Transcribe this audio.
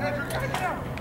Hey,